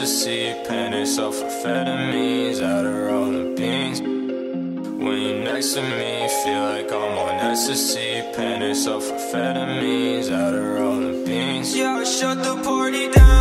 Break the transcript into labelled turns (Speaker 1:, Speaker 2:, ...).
Speaker 1: ecstasy, panning sulfamphetamines, Adderall and beans. When you're next to me, feel like I'm on ecstasy, panning sulfamphetamines, Adderall and beans. Yeah, shut the party down.